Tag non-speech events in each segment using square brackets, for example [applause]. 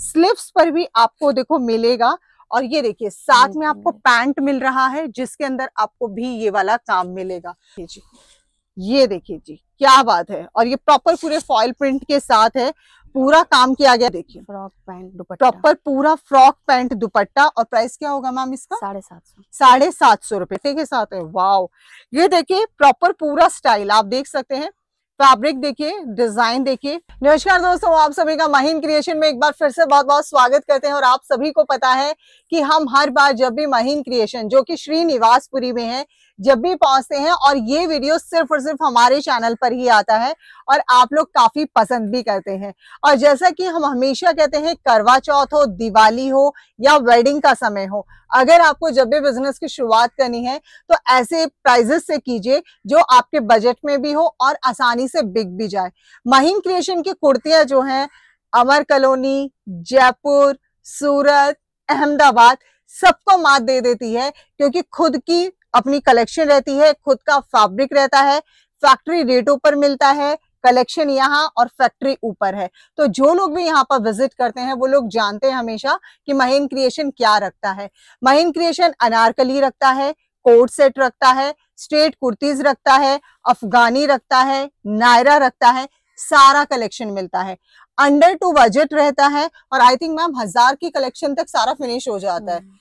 Sleeves पर भी आपको देखो मिलेगा। और ये देखिए साथ में आपको पैंट मिल रहा है जिसके अंदर आपको भी ये वाला काम मिलेगा। जी ये देखिए जी क्या बात है। और ये प्रॉपर पूरे फॉइल प्रिंट के साथ है पूरा काम किया गया देखिए। Frock pant dupatta. प्रॉपर पूरा फ्रॉक पैंट दुपट्टा और प्राइस क्या होगा मैम इसका? साढ़े सात सौ। साढ़े सात सौ रुपए के साथ है वाओ। ये देखिए प्रॉपर पूरा स्टाइल आप देख सकते हैं फैब्रिक देखिए, डिज़ाइन देखिए। नमस्कार दोस्तों, आप सभी का महीन क्रिएशन में एक बार फिर से बहुत बहुत स्वागत करते हैं और आप सभी को पता है कि हम हर बार जब भी महीन क्रिएशन, जो कि श्रीनिवासपुरी में है जब भी पहुँचते हैं और ये वीडियो सिर्फ़ और सिर्फ़ हमारे चैनल पर ही आता है और आप लोग काफ़ी पसंद भी करते हैं। और जैसा कि हम हमेशा कहते हैं, करवा चौथ हो, दिवाली हो या वेडिंग का समय हो, अगर आपको जब भी बिज़नेस की शुरुआत करनी है तो ऐसे प्राइजेस से कीजिए जो आपके बजट में भी हो और आसानी से बिक भी जाए। महीन क्रिएशन की कुर्तियाँ जो हैं, अमर कॉलोनी, जयपुर, सूरत, अहमदाबाद, सबको मात दे देती है, क्योंकि खुद की अपनी कलेक्शन रहती है, खुद का फैब्रिक रहता है फैक्ट्री रेटों पर मिलता है कलेक्शन यहाँ और फैक्ट्री ऊपर है। तो जो लोग भी यहाँ पर विज़िट करते हैं, वो लोग जानते हैं हमेशा कि महीन क्रिएशन क्या रखता है। महीन क्रिएशन अनारकली रखता है कोट सेट रखता है स्ट्रेट कुर्तीज रखता है, अफगानी रखता है, नायरा रखता है, सारा कलेक्शन मिलता है। अंडर टू बजट रहता है और आई थिंक मैम हज़ार की कलेक्शन तक सारा फिनिश हो जाता है। हम्म।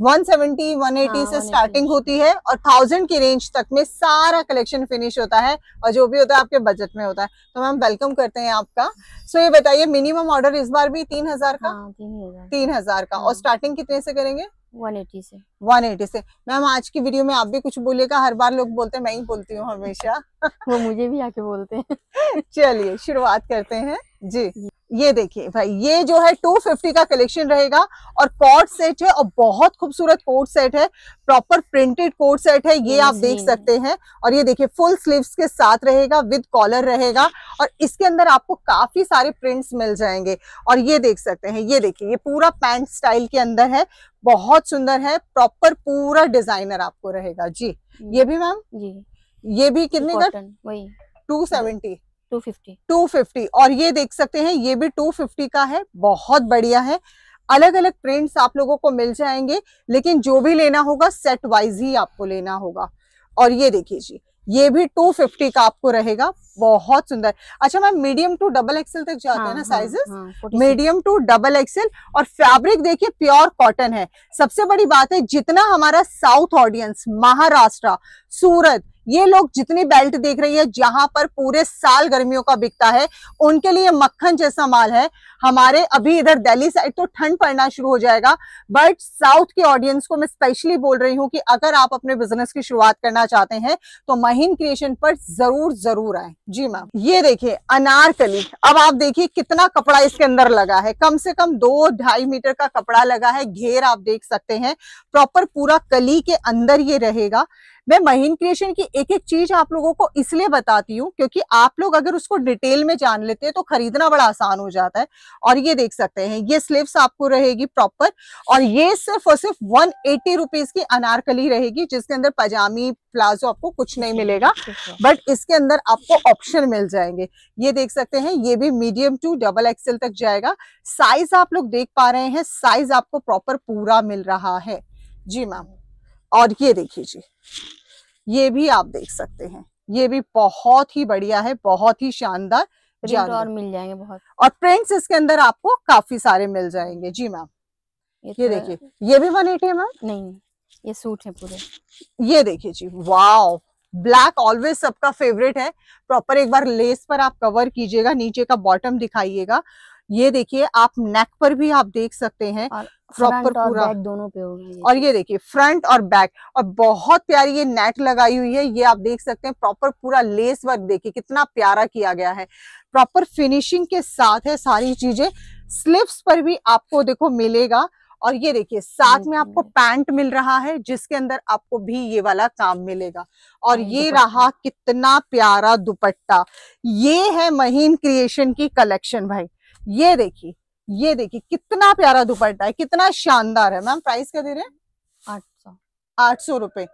170, 180 हाँ, से स्टार्टिंग होती है और थाउज़ेंड की रेंज तक में सारा कलेक्शन फिनिश होता है और जो भी होता है आपके बजट में होता है। तो मैम वेलकम करते हैं आपका। सो ये बताइए मिनिमम ऑर्डर इस बार भी तीन हज़ार का? हाँ तीन हज़ार का। और हाँ। स्टार्टिंग कितने से करेंगे? वन एटी से। 180 से। मैम आज की वीडियो में आप भी कुछ बोलेगा हर बार लोग बोलते हैं मैं ही बोलती हूँ हमेशा। [laughs] वो मुझे भी आके बोलते हैं। [laughs] चलिए शुरुआत करते हैं। जी। ये देखिए भाई ये जो है 250 का कलेक्शन रहेगा और कोट सेट है और बहुत खूबसूरत कोट सेट है। प्रॉपर प्रिंटेड कोट सेट है ये आप देख सकते हैं। और ये देखिए फुल स्लीव्स के साथ रहेगा विद कॉलर रहेगा और इसके अंदर आपको काफ़ी सारे प्रिंट्स मिल जाएँगे। और ये देख सकते हैं ये देखिए ये पूरा पैंट स्टाइल के अंदर है। बहुत सुंदर है प्रॉपर पूरा डिज़ाइनर आपको रहेगा। जी। ये भी मैम जी। ये भी कितने का? To seventy two fifty. 250 और ये देख सकते हैं ये भी 250 का है बहुत बढ़िया है। अलग अलग प्रिंट्स आप लोगों को मिल जाएँगे लेकिन जो भी लेना होगा सेट वाइज ही आपको लेना होगा। और ये देखिए जी ये भी 250 का आपको रहेगा बहुत सुंदर। अच्छा ma'am medium to double XL तक जाते हैं ना sizes medium to double XL और फैब्रिक देखिए प्योर कॉटन है। सबसे बड़ी बात है जितना हमारा साउथ ऑडियंस महाराष्ट्र सूरत ये लोग जितनी बेल्ट देख रही है, जहाँ पर पूरे साल गर्मियों का बिकता है, उनके लिए मक्खन जैसा माल है। हमारे अभी इधर दिल्ली साइड तो ठंड पड़ना शुरू हो जाएगा बट साउथ के ऑडियंस को मैं स्पेशली बोल रही हूँ कि अगर आप अपने बिज़नेस की शुरुआत करना चाहते हैं तो महीन क्रिएशन पर ज़रूर ज़रूर आए। जी मैम ये देखिए, अनारकली। अब आप देखिए कितना कपड़ा इसके अंदर लगा है। कम से कम दो, ढाई मीटर का कपड़ा लगा है, घेर आप देख सकते हैं। प्रॉपर पूरा कली के अंदर ये रहेगा। मैं महीन क्रिएशन की एक एक चीज़ आप लोगों को इसलिए बताती हूँ, क्योंकि आप लोग अगर उसको डिटेल में जान लेते हैं तो खरीदना बड़ा आसान हो जाता है। और ये देख सकते हैं, ये स्लीव्स आपको रहेगी प्रॉपर और ये सिर्फ़ और सिर्फ़ वन एटी रुपीज़ की अनारकली रहेगी, जिसके अंदर पजामी, प्लाजो आपको कुछ नहीं मिलेगा बट इसके अंदर आपको ऑप्शन मिल जाएँगे। ये देख सकते हैं, ये भी मीडियम टू डबल एक्सएल तक जाएगा। साइज़ आप लोग देख पा रहे हैं साइज़ आपको प्रॉपर पूरा मिल रहा है। जी मैम और ये देखिए जी ये भी आप देख सकते हैं। ये भी बहुत ही बढ़िया है बहुत ही शानदार और मिल जाएँगे बहुत। और प्रिंट्स इसके अंदर आपको काफ़ी सारे मिल जाएँगे। जी मैम ये तो- देखिए ये भी वन एटी है मैम नहीं नहीं ये सूट है पूरे। ये देखिए जी वाओ ब्लैक ऑलवेज सबका फेवरेट है। प्रॉपर एक बार लेस पर आप कवर कीजिएगा नीचे का बॉटम दिखाइएगा। ये देखिए आप नेक पर भी आप देख सकते हैं। और और पूरा। बैक दोनों पे होगा और ये देखिए फ्रंट और बैक और बहुत प्यारी ये नेट लगाई हुई है ये आप देख सकते हैं प्रॉपर पूरा लेस वर्क देखिए कितना प्यारा किया गया है। प्रॉपर फिनिशिंग के साथ है सारी चीज़ें। स्लीव्स पर भी आपको देखो मिलेगा। और ये देखिए साथ में आपको पैंट मिल रहा है जिसके अंदर आपको भी ये वाला काम मिलेगा। और ये रहा कितना प्यारा दुपट्टा। ये है महीन क्रिएशन की कलेक्शन भाई। ये देखिए ये देखिए कितना प्यारा दुपट्टा है कितना शानदार है। मैम प्राइस क्या दे रहे हैं? आठ सौ। आठ सौ रुपए।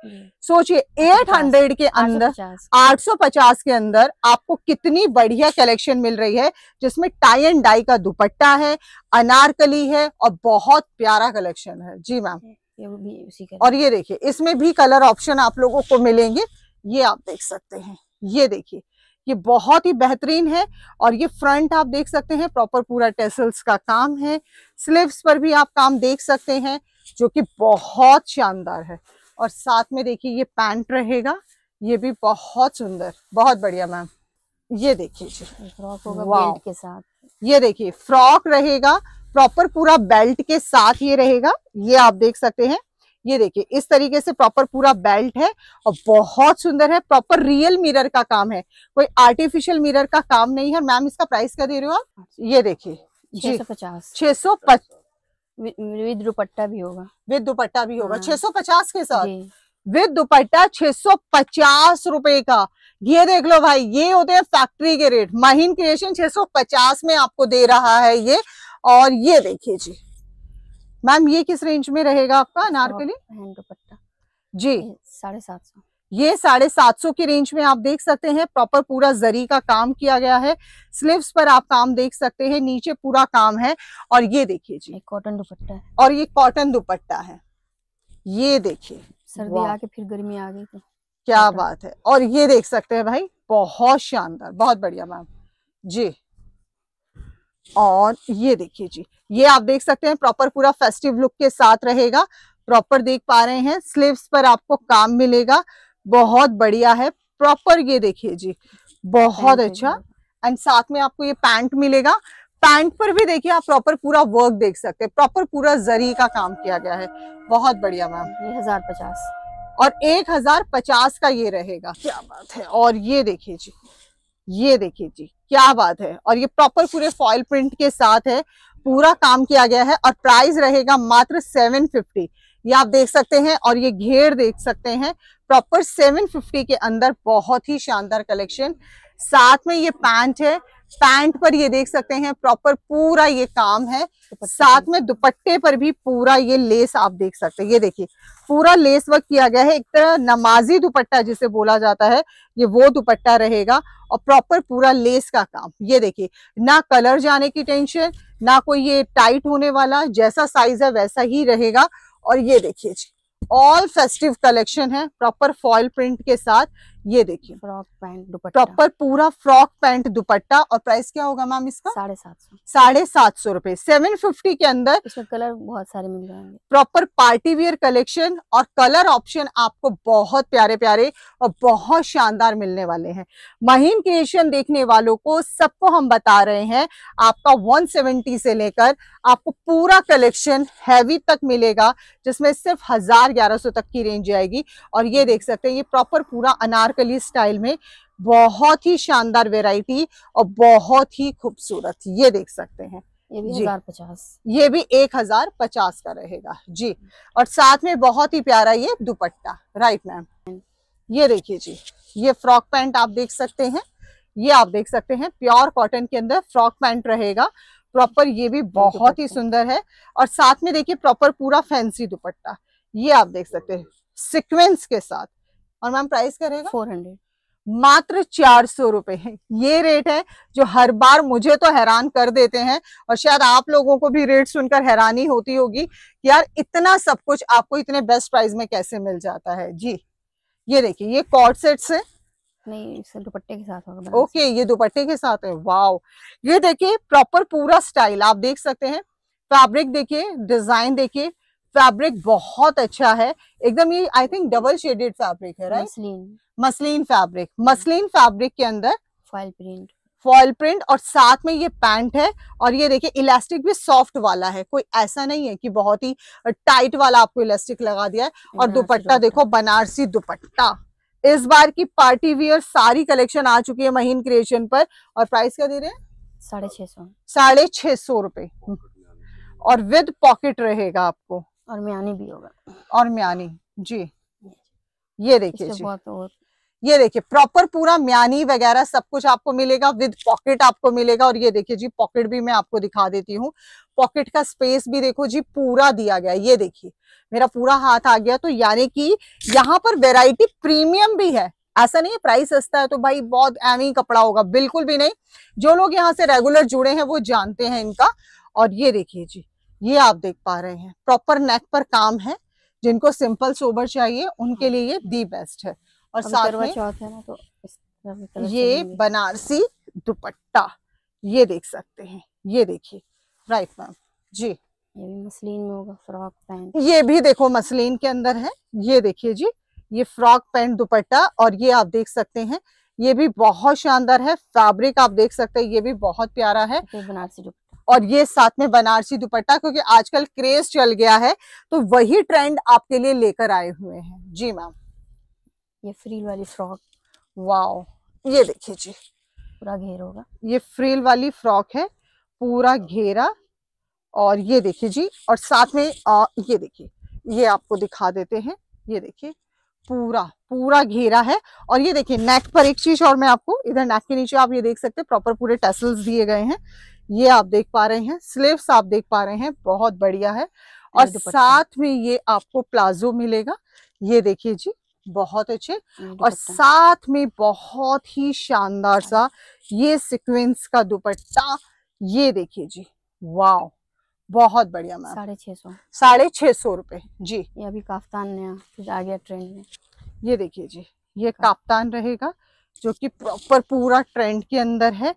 सोचिए एट हंड्रेड के अंदर आठ सौ पचास। के अंदर आपको कितनी बढ़िया कलेक्शन मिल रही है जिसमें टाई एंड डाई का दुपट्टा है अनारकली है और बहुत प्यारा कलेक्शन है। जी मैम। भी उसी और ये देखिए इसमें भी कलर ऑप्शन आप लोगों को मिलेंगे। ये आप देख सकते हैं। ये देखिए ये बहुत ही बेहतरीन है और ये फ्रंट आप देख सकते हैं प्रॉपर पूरा टेसल्स का काम है। स्लीव्स पर भी आप काम देख सकते हैं जो कि बहुत शानदार है। और साथ में देखिए ये पैंट रहेगा ये भी बहुत सुंदर बहुत बढ़िया मैम। ये देखिए फ्रॉक होगा बेल्ट के साथ। ये देखिए फ्रॉक रहेगा प्रॉपर पूरा बेल्ट के साथ ये रहेगा। ये आप देख सकते हैं ये देखिए इस तरीके से प्रॉपर पूरा बेल्ट है और बहुत सुंदर है प्रॉपर रियल मिरर का काम है। कोई आर्टिफिशियल मिरर का काम नहीं है मैम इसका प्राइस क्या दे रहे हो आप? ये देखिए छह सौ पचास। छह सौ विद दुपट्टा भी होगा। विद दुपट्टा भी होगा। हाँ। छह सौ पचास के साथ? विद दुपट्टा छह सौ पचास रुपए का। ये देख लो भाई ये होते हैं फैक्ट्री के रेट माहिन क्रिएशन छह सौ पचास में आपको दे रहा है ये। और ये देखिए जी। मैम ये किस रेंज में रहेगा आपका अनारकली? हैंड दुपट्टा जी। साढ़े सात सौ। ये साढ़े सात सौ की रेंज में आप देख सकते हैं प्रॉपर पूरा जरी का काम किया गया है। स्लीव्स पर आप काम देख सकते हैं नीचे पूरा काम है। और ये देखिए जी। कॉटन दुपट्टा है। और ये कॉटन दुपट्टा है। ये देखिए। सर्दी आके फिर गर्मी आ गई तो। क्या बात है। और ये देख सकते हैं भाई बहुत शानदार बहुत बढ़िया मैम। जी। और ये देखिए जी ये आप देख सकते हैं प्रॉपर पूरा फेस्टिव लुक के साथ रहेगा। प्रॉपर देख पा रहे हैं स्लीव्स पर आपको काम मिलेगा। बहुत बढ़िया है प्रॉपर ये देखिए जी बहुत अच्छा। एंड साथ में आपको ये पैंट मिलेगा। पैंट पर भी देखिए आप प्रॉपर पूरा वर्क देख सकते हैं प्रॉपर पूरा जरी का काम किया गया है। बहुत बढ़िया मैम ये हज़ार पचास। और एक हज़ार पचास का ये रहेगा। क्या बात है। और ये देखिए जी ये देखिए जी, क्या बात है। और ये प्रॉपर पूरे फॉइल प्रिंट के साथ है, पूरा काम किया गया है और प्राइस रहेगा मात्र सेवन फिफ्टी ये आप देख सकते हैं और ये घेर देख सकते हैं प्रॉपर सेवन फिफ्टी के अंदर बहुत ही शानदार कलेक्शन साथ में ये पैंट है पैंट पर ये देख सकते हैं प्रॉपर पूरा ये काम है। साथ में दुपट्टे पर भी पूरा ये लेस आप देख सकते हैं। ये देखिए पूरा लेस वर्क किया गया है। एक तरह नमाजी दुपट्टा जिसे बोला जाता है ये वो दुपट्टा रहेगा और प्रॉपर पूरा लेस का काम। ये देखिए ना कलर जाने की टेंशन ना कोई ये टाइट होने वाला जैसा साइज़ है वैसा ही रहेगा। और ये देखिए जी ऑल फेस्टिव कलेक्शन है प्रॉपर फॉइल प्रिंट के साथ। ये देखिए। Frock pant dupatta. प्रॉपर पूरा फ्रॉक पैंट दुपट्टा और प्राइस क्या होगा मैम इसका? साढ़े सात सौ। साढ़े सात सौ रुपए। सेवन फिफ्टी के अंदर इसमें कलर बहुत सारे मिल जाएँगे। प्रॉपर पार्टी वियर कलेक्शन और कलर ऑप्शन आपको बहुत प्यारे प्यारे और बहुत शानदार मिलने वाले हैं। महीन क्रिएशन देखने वालों को सबको हम बता रहे हैं आपका 170 से लेकर आपको पूरा कलेक्शन हैवी तक मिलेगा जिसमें सिर्फ़ हज़ार ग्यारह सौ तक की रेंज आएगी और ये देख सकते हैं ये प्रॉपर पूरा अनारकली स्टाइल में बहुत ही शानदार वेराइटी और बहुत ही खूबसूरत ये देख सकते हैं। ये भी हज़ार पचास। ये भी एक हज़ार पचास का रहेगा जी। और साथ में बहुत ही प्यारा ये दुपट्टा राइट मैम ये देखिए जी ये फ्रॉक पैंट आप देख सकते हैं ये आप देख सकते हैं प्योर कॉटन के अंदर फ्रॉक पैंट रहेगा प्रॉपर ये भी बहुत ही सुंदर है। और साथ में देखिए प्रॉपर पूरा फैंसी दुपट्टा ये आप देख सकते हैं सिक्वेंस के साथ और मैम प्राइस करेगा? फोर हंड्रेड मात्र चार सौ रुपए है। ये रेट है जो हर बार मुझे तो हैरान कर देते हैं और शायद आप लोगों को भी रेट सुनकर हैरानी होती होगी कि यार इतना सब कुछ आपको इतने बेस्ट प्राइस में कैसे मिल जाता है? जी ये देखिए ये कॉर्ड सेट्स है। नहीं दुपट्टे के साथ होगा ओके ये दुपट्टे के साथ है। वाओ। ये देखिए प्रॉपर पूरा स्टाइल आप देख सकते हैं। फैब्रिक देखिए डिज़ाइन देखिए फैब्रिक बहुत अच्छा है। एकदम ये I think double shaded fabric है right muslin. Muslin fabric muslin fabric के अंदर फॉइल प्रिंट फॉयल प्रिंट और साथ में ये पैंट है और ये देखिए इलास्टिक भी सॉफ्ट वाला है। कोई ऐसा नहीं है कि बहुत ही टाइट वाला आपको इलास्टिक लगा दिया है। और दुपट्टा देखो बनारसी दुपट्टा। इस बार की पार्टी वियर सारी कलेक्शन आ चुकी है महीन क्रिएशन पर। और प्राइस क्या दे रहे हैं? साढ़े छह सौ। साढ़े छह सौ रुपए। और विद पॉकेट रहेगा आपको। और म्यानी भी होगा। और म्यानी जी। ये देखिए जी। और। ये देखिए प्रॉपर पूरा म्यानी वगैरह सब कुछ आपको मिलेगा विद पॉकेट आपको मिलेगा और ये देखिए जी पॉकेट भी मैं आपको दिखा देती हूँ। पॉकेट का स्पेस भी देखो जी पूरा दिया गया ये देखिए मेरा पूरा हाथ आ गया। तो यानी कि यहाँ पर वेराइटी प्रीमियम भी है। ऐसा नहीं है प्राइस सस्ता है तो भाई बहुत एवी कपड़ा होगा। बिल्कुल भी नहीं। जो लोग यहाँ से रेगुलर जुड़े हैं वो जानते हैं इनका। और ये देखिए जी ये आप देख पा रहे हैं। प्रॉपर नेक पर काम है। जिनको सिंपल सोबर चाहिए उनके लिए ये दी बेस्ट है। और साथ में है ना तो ये बनारसी दुपट्टा। ये देख सकते हैं। ये देखिए। राइट मैम जी। ये भी मसलिन में होगा फ्रॉक पैंट। ये भी देखो मसलिन के अंदर है। ये देखिए जी। ये फ्रॉक पैंट दुपट्टा और ये आप देख सकते हैं। ये भी बहुत शानदार है। फैब्रिक आप देख सकते हैं। ये भी बहुत प्यारा है। बनारसी दुपट्टा। और ये साथ में बनारसी दुपट्टा क्योंकि आजकल क्रेज चल गया है तो वही ट्रेंड आपके लिए लेकर आए हुए हैं। जी मैम ये फ्रील वाली फ्रॉक। वाओ ये देखिए जी। पूरा घेर होगा। ये फ्रील वाली फ्रॉक है पूरा घेरा। और ये देखिए जी और साथ में आ, ये देखिए ये आपको दिखा देते हैं। ये देखिए पूरा पूरा घेरा है। और ये देखिए नेक पर एक चीज़ और मैं आपको इधर नेक के नीचे आप ये देख सकते हैं प्रॉपर पूरे टेसल्स दिए गए हैं। ये आप देख पा रहे हैं स्लीव्स आप देख पा रहे हैं बहुत बढ़िया है। और साथ में ये आपको प्लाजो मिलेगा ये देखिए जी बहुत अच्छे। और साथ में बहुत ही शानदार सा ये सीक्वेंस का दुपट्टा ये देखिए जी वाओ बहुत बढ़िया मैम। साढ़े छह सौ। साढ़े छह सौ रुपए जी। ये अभी काफ्तान नया फिर आ गया ट्रेंड में। ये देखिए जी ये काप्तान रहेगा जो कि प्रॉपर पूरा ट्रेंड के अंदर है।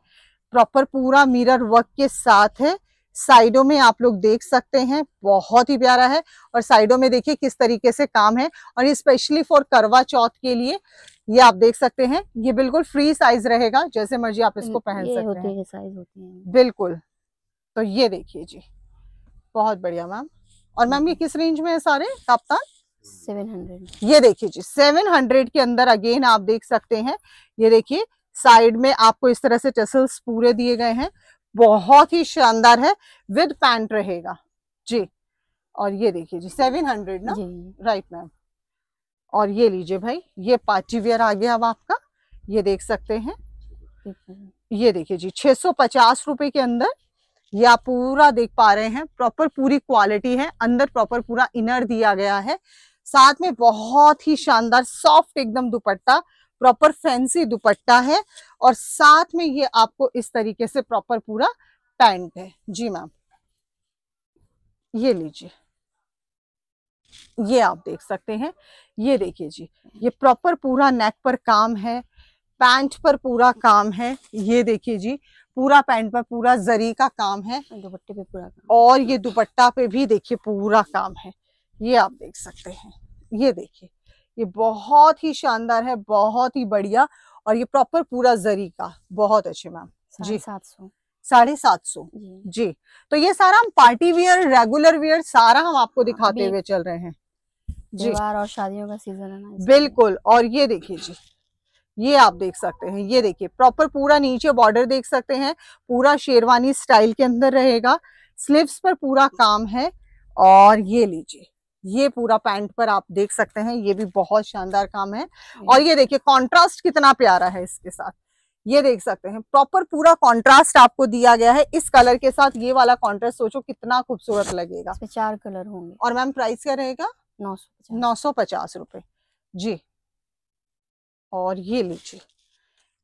प्रॉपर पूरा मिरर वर्क के साथ है। साइडों में आप लोग देख सकते हैं बहुत ही प्यारा है। और साइडों में देखिए किस तरीके से काम है। और ये स्पेशली फॉर करवा चौथ के लिए ये आप देख सकते हैं ये बिल्कुल फ्री साइज़ रहेगा जैसे मर्ज़ी आप इसको पहन सकते होती हैं। साइज़ होती है। बिल्कुल। तो ये देखिए जी बहुत बढ़िया मैम। और मैम ये किस रेंज में है सारे? काप्तान? सेवन हंड्रेड ये देखिए जी 700 के अंदर अगेन आप देख सकते हैं। ये देखिए साइड में आपको इस तरह से टेसल्स पूरे दिए गए हैं। बहुत ही शानदार है। विद पैंट रहेगा। जी। और ये देखिए जी 700 ना? Right ma'am. और ये लीजिए भाई ये पार्टी वेयर आ गया अब आपका। ये देख सकते हैं। ये देखिए जी 650 रुपए के अंदर ये आप पूरा देख पा रहे हैं। प्रॉपर पूरी क्वालिटी है। अंदर प्रॉपर पूरा इनर दिया गया है। साथ में बहुत ही शानदार सॉफ्ट एकदम दुपट्टा। प्रॉपर फैंसी दुपट्टा है और साथ में ये आपको इस तरीके से प्रॉपर पूरा पैंट है। जी मैम ये लीजिए। ये आप देख सकते हैं। ये देखिए जी ये प्रॉपर पूरा नेक पर काम है पैंट पर पूरा काम है। ये देखिए जी पूरा पैंट पर पूरा जरी का काम है दुपट्टे पे पूरा काम। और ये दुपट्टा पे भी देखिए पूरा काम है। ये आप देख सकते हैं। ये देखिए। ये बहुत ही शानदार है बहुत ही बढ़िया और ये प्रॉपर पूरा जरी का बहुत अच्छे मैम जी। सात सौ। साढ़े सात सौ। जी। तो ये सारा हम पार्टी वियर रेगुलर वियर सारा हम आपको दिखाते हुए चल रहे हैं। जी। और शादियों का सीज़न है ना बिल्कुल। और ये देखिए जी ये आप देख सकते हैं ये देखिए प्रॉपर पूरा नीचे बॉर्डर देख सकते हैं पूरा शेरवानी स्टाइल के अंदर रहेगा स्लीव्स पर पूरा काम है और ये लीजिए। ये पूरा पैंट पर आप देख सकते हैं ये भी बहुत शानदार काम है। और ये देखिए कॉन्ट्रास्ट कितना प्यारा है इसके साथ। ये देख सकते हैं प्रॉपर पूरा कॉन्ट्रास्ट आपको दिया गया है। इस कलर के साथ ये वाला कॉन्ट्रास्ट सोचो कितना खूबसूरत लगेगा। चार कलर होंगे। और मैम प्राइस क्या रहेगा? नौ सौ नौ सौ पचास रुपए। जी। और ये लीजिए।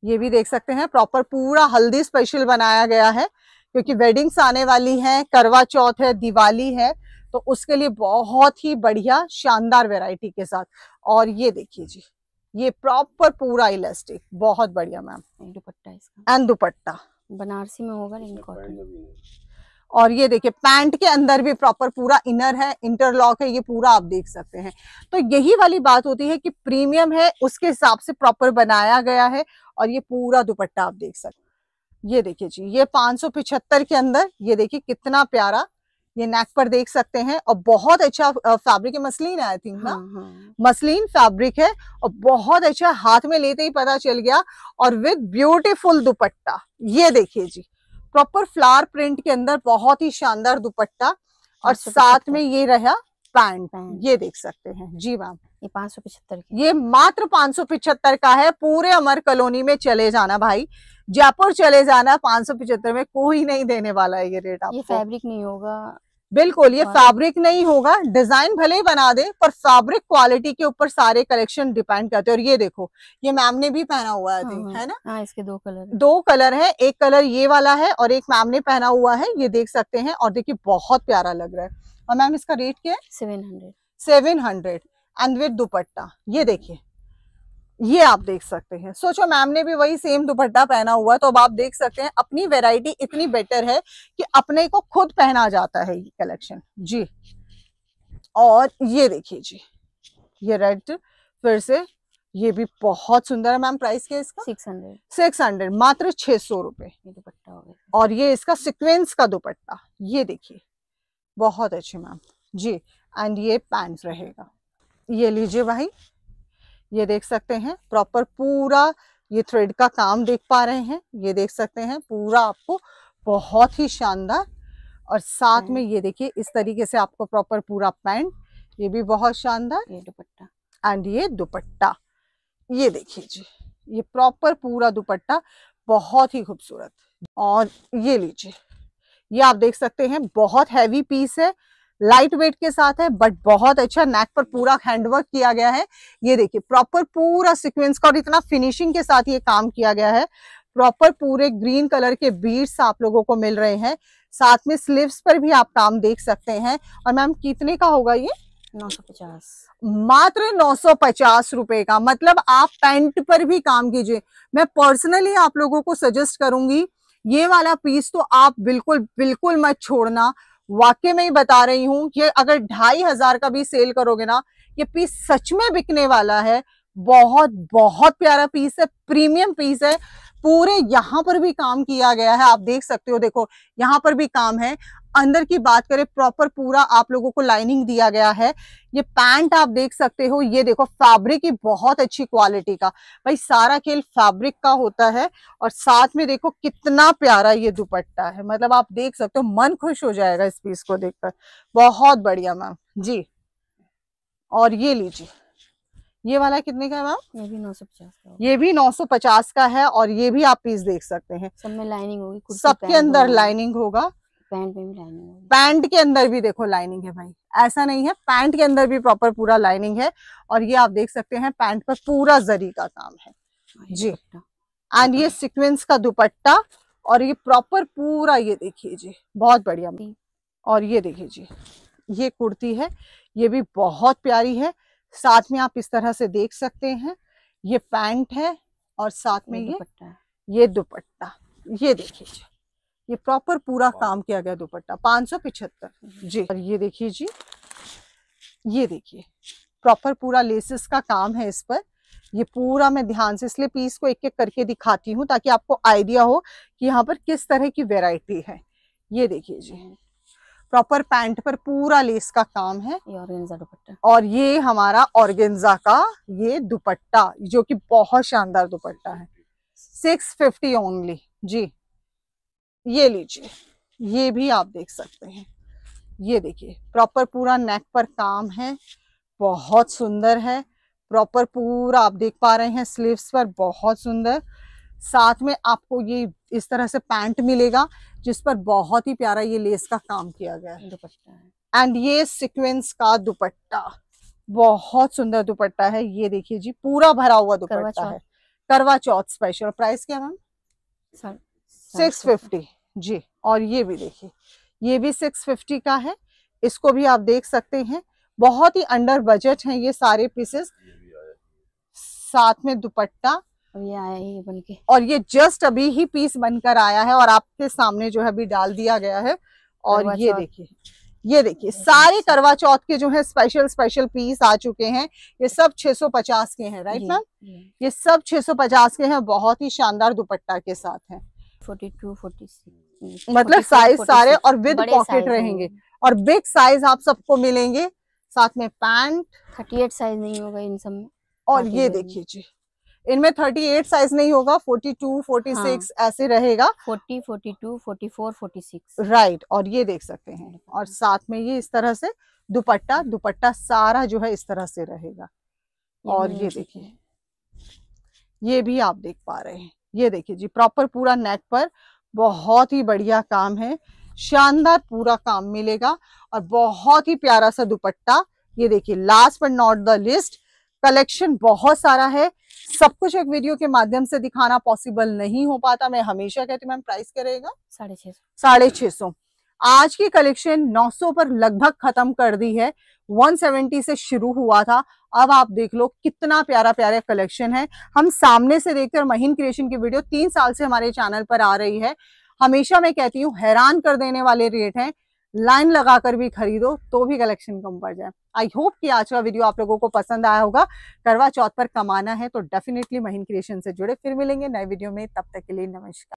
ये भी देख सकते हैं प्रॉपर पूरा हल्दी स्पेशल बनाया गया है क्योंकि वेडिंग्स आने वाली हैं करवा चौथ है दिवाली है तो उसके लिए बहुत ही बढ़िया शानदार वेराइटी के साथ। और ये देखिए जी ये प्रॉपर पूरा इलास्टिक बहुत बढ़िया मैम दुपट्टा इसका। एंड दुपट्टा। बनारसी में होगा लेकिन कॉटन और ये देखिए पैंट के अंदर भी प्रॉपर पूरा इनर है इंटरलॉक है ये पूरा आप देख सकते हैं। तो यही वाली बात होती है कि प्रीमियम है उसके हिसाब से प्रॉपर बनाया गया है और ये पूरा दुपट्टा आप देख सकते हैं ये देखिए जी ये 575 के अंदर ये देखिए कितना प्यारा ये नेक पर देख सकते हैं और बहुत अच्छा फैब्रिक है मसलिन आई थिंक ना? हाँ हाँ। मसलिन फैब्रिक है और बहुत अच्छा हाथ में लेते ही पता चल गया और विद ब्यूटीफुल दुपट्टा। ये देखिए जी प्रॉपर फ्लावर प्रिंट के अंदर बहुत ही शानदार दुपट्टा और साथ में ये रहा पैंट। ये देख सकते हैं। जी मैम ये पाँच सौ पिछहत्तर ये मात्र पाँच सौ पिछहत्तर का है। पूरे अमर कॉलोनी में चले जाना भाई। जयपुर चले जाना पाँच सौ पिछहत्तर में कोई नहीं देने वाला है ये रेट ये आपको। फैब्रिक नहीं होगा। बिल्कुल ये फैब्रिक नहीं होगा। डिज़ाइन भले ही बना दे पर फैब्रिक क्वालिटी के ऊपर सारे कलेक्शन डिपेंड करते हैं। और ये देखो ये मैम ने भी पहना हुआ है हाँ, हाँ। है ना? हाँ इसके दो कलर है। दो कलर है एक कलर ये वाला है और एक मैम ने पहना हुआ है ये देख सकते हैं। और देखिए बहुत प्यारा लग रहा है। और मैम इसका रेट क्या है? Seven hundred. Seven hundred. And with dupatta ये देखिए। ये आप देख सकते हैं। सोचो मैम ने भी वही सेम दुपट्टा पहना हुआ है तो अब आप देख सकते हैं अपनी वैरायटी इतनी बेटर है कि अपने को खुद पहना जाता है ये कलेक्शन जी। और ये देखिए जी ये रेड फिर से ये भी बहुत सुंदर है मैम प्राइस क्या इसका? सिक्स हंड्रेड सिक्स हंड्रेड मात्र छह सौ रुपए। दुपट्टा हो गया। और ये इसका सिक्वेंस का दुपट्टा ये देखिए बहुत अच्छे मैम। जी एंड ये पैंट रहेगा। ये लीजिए भाई ये देख सकते हैं प्रॉपर पूरा ये थ्रेड का काम देख पा रहे हैं। ये देख सकते हैं पूरा आपको बहुत ही शानदार और साथ में ये देखिए इस तरीके से आपको प्रॉपर पूरा पैंट ये भी बहुत शानदार। ये दुपट्टा। एंड ये दुपट्टा। ये देखिए जी ये प्रॉपर पूरा दुपट्टा बहुत ही खूबसूरत। और ये लीजिए ये आप देख सकते हैं बहुत हैवी पीस है। लाइट वेट के साथ है बट बहुत अच्छा नेक पर पूरा हैंडवर्क किया गया है। ये देखिए प्रॉपर पूरा सीक्वेंस का और इतना फिनिशिंग के साथ ये काम किया गया है। प्रॉपर पूरे ग्रीन कलर के बीड्स आप लोगों को मिल रहे हैं। साथ में स्लीव्स पर भी आप काम देख सकते हैं। और मैम कितने का होगा ये? नौ सौ पचास। मात्र नौ सौ पचास रुपए का। मतलब आप पैंट पर भी काम कीजिए। मैं पर्सनली आप लोगों को सजेस्ट करूँगी ये वाला पीस तो आप बिल्कुल बिल्कुल मत छोड़ना। वाकई में ही बता रही हूँ कि अगर ढाई हज़ार का भी सेल करोगे ना, ये पीस सच में बिकने वाला है। बहुत बहुत प्यारा पीस है प्रीमियम पीस है। पूरे यहाँ पर भी काम किया गया है, आप देख सकते हो, देखो, यहाँ पर भी काम है। अंदर की बात करें प्रॉपर पूरा आप लोगों को लाइनिंग दिया गया है। ये पैंट आप देख सकते हो, ये देखो फैब्रिक की बहुत अच्छी क्वालिटी का। भाई, सारा खेल फैब्रिक का होता है और साथ में देखो, कितना प्यारा ये दुपट्टा है। मतलब आप देख सकते हो, मन खुश हो जाएगा इस पीस को देखकर। बहुत बढ़िया मैम जी। और ये लीजिए। ये वाला कितने का है मैम? ये भी नौ सौ पचास का ये भी 950 का है और ये भी आप पीस देख सकते हैं। सब में लाइनिंग होगी कुर्ती सबके अंदर लाइनिंग होगा। पैंट में भी लाइनिंग होगी। पैंट के अंदर भी देखो लाइनिंग है भाई। ऐसा नहीं है पैंट के अंदर भी प्रॉपर पूरा लाइनिंग है और ये आप देख सकते हैं पैंट पर पूरा जरी का काम है। जी। एंड ये सिक्वेंस का दुपट्टा और ये प्रॉपर पूरा ये देखिए जी बहुत बढ़िया। और ये देखिए जी ये कुर्ती है ये भी बहुत प्यारी है। साथ में आप इस तरह से देख सकते हैं। ये पैंट है और साथ में ये ये दुपट्टा ये देखिए जी ये प्रॉपर पूरा काम किया गया दुपट्टा पाँच सौ पिछहत्तर। जी। और ये देखिए जी ये देखिए प्रॉपर पूरा लेसेस का काम है इस पर। ये पूरा मैं ध्यान से इसलिए पीस को एक एक करके दिखाती हूँ ताकि आपको आइडिया हो कि यहाँ पर किस तरह की वेराइटी है। ये देखिए जी। प्रॉपर पैंट पर पूरा लेस का काम है। ये ऑर्गेन्जा दुपट्टा। और ये हमारा ऑर्गेन्जा का ये दुपट्टा जो कि बहुत शानदार दुपट्टा है। सिक्स फिफ्टी ओनली जी। ये लीजिए ये भी आप देख सकते हैं। ये देखिए प्रॉपर पूरा नेक पर काम है बहुत सुंदर है। प्रॉपर पूरा आप देख पा रहे हैं स्लीव्स पर बहुत सुंदर। साथ में आपको ये इस तरह से पैंट मिलेगा जिस पर बहुत ही प्यारा ये लेस का काम किया गया है। दुपट्टा है। एंड ये सिक्वेंस का दुपट्टा बहुत सुंदर दुपट्टा है। ये देखिए जी पूरा भरा हुआ दुपट्टा है। करवा चौथ स्पेशल प्राइस क्या मैम? सिक्स फिफ्टी जी। और ये भी देखिए ये भी सिक्स फिफ्टी का है। इसको भी आप देख सकते हैं। बहुत ही अंडर बजट है ये सारे पीसेस साथ में दुपट्टा अब ये आया ही बन के और ये जस्ट अभी ही पीस बनकर आया है और आपके सामने जो है अभी डाल दिया गया है। और ये देखिए ये देखिए सारे करवा चौथ के जो है स्पेशल स्पेशल पीस आ चुके हैं। ये सब 650 के हैं राइट मैम ये सब 650 के हैं बहुत ही शानदार दुपट्टा के साथ हैं। 42, 46, मतलब साइज़ सारे और विद पॉकेट रहेंगे। और बिग साइज़ आप सबको मिलेंगे साथ में पैंट 38 साइज़ नहीं होगा इन सब में। और ये देखिए जी। इनमें 38 साइज़ नहीं होगा 42 46 ऐसे रहेगा। 40, 42, 44, 46 राइट और ये देख सकते हैं। और साथ में ये इस तरह से दुपट्टा दुपट्टा सारा जो है इस तरह से रहेगा। और ये देखिए। ये भी आप देख पा रहे हैं। ये देखिए जी प्रॉपर पूरा नेक पर बहुत ही बढ़िया काम है। शानदार पूरा काम मिलेगा और बहुत ही प्यारा सा दुपट्टा। ये देखिए last but not the least collection बहुत सारा है। सब कुछ एक वीडियो के माध्यम से दिखाना पॉसिबल नहीं हो पाता। मैं हमेशा कहती हूँ मैम प्राइस करेगा? साढ़े छह सौ। साढ़े छह सौ। आज की कलेक्शन 900 पर लगभग खत्म कर दी है। 170 से शुरू हुआ था। अब आप देख लो कितना प्यारा प्यारा कलेक्शन है। हम सामने से देखते हैं महीन क्रिएशन की वीडियो तीन साल से हमारे चैनल पर आ रही है। हमेशा मैं कहती हूँ हैरान कर देने वाले रेट हैं। लाइन लगाकर भी खरीदो तो भी कलेक्शन कम पड़ जाए। आई होप कि आज का वीडियो आप लोगों को पसंद आया होगा। करवा चौथ पर कमाना है तो डेफिनेटली महीन क्रिएशन से जुड़े। फिर मिलेंगे नए वीडियो में। तब तक के लिए नमस्कार।